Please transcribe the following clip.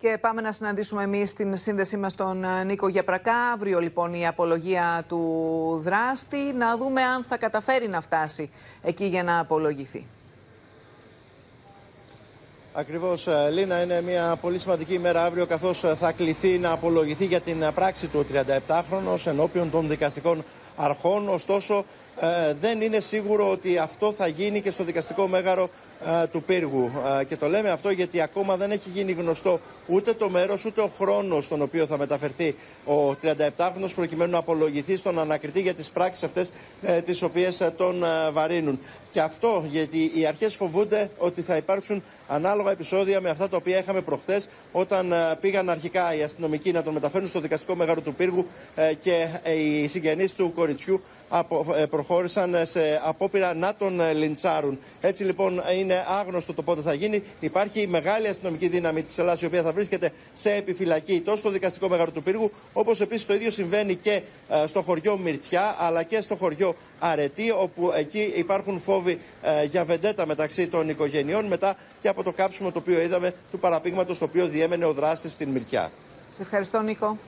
Και πάμε να συναντήσουμε εμείς την σύνδεσή μας τον ε, Νίκο Γιαπρακά. Αύριο λοιπόν η απολογία του δράστη. Να δούμε αν θα καταφέρει να φτάσει εκεί για να απολογηθεί. Ακριβώς, Λίνα, είναι μια πολύ σημαντική ημέρα αύριο, καθώς θα κληθεί να απολογηθεί για την πράξη του 37χρονου ενώπιον των δικαστικών αρχών. Ωστόσο, ε, δεν είναι σίγουρο ότι αυτό θα γίνει και στο δικαστικό μέγαρο ε, του πύργου. Ε, και το λέμε αυτό γιατί ακόμα δεν έχει γίνει γνωστό ούτε το μέρος ούτε ο χρόνος στον οποίο θα μεταφερθεί ο 37χρονο προκειμένου να απολογηθεί στον ανακριτή για τις πράξεις αυτές ε, τις οποίες τον βαρύνουν. Και αυτό γιατί οι αρχές φοβούνται ότι θα υπάρξουν ανάλογα επεισόδια με αυτά τα οποία είχαμε προχθές όταν πήγαν αρχικά οι αστυνομικοί να τον μεταφέρουν στο δικαστικό μέγαρο του πύργου και οι συγγενείς του κοριτσιού προχώρησαν σε απόπειρα να τον λιντσάρουν. Έτσι λοιπόν είναι άγνωστο το πότε θα γίνει. Υπάρχει μεγάλη αστυνομική δύναμη της Ελλάδας η οποία θα βρίσκεται σε επιφυλακή τόσο στο δικαστικό μέγαρο του πύργου, όπως επίσης το ίδιο συμβαίνει και στο χωριό Μυρτιά αλλά και στο χωριό Αρετή, όπου εκεί υπάρχουν φόβοι για βεντέτα μεταξύ των οικογενειών μετά και από το κάψιμο το οποίο είδαμε του παραπήγματος το οποίο διέμενε ο δράστης στην Μυρτιά. Σε ευχαριστώ, Νίκο.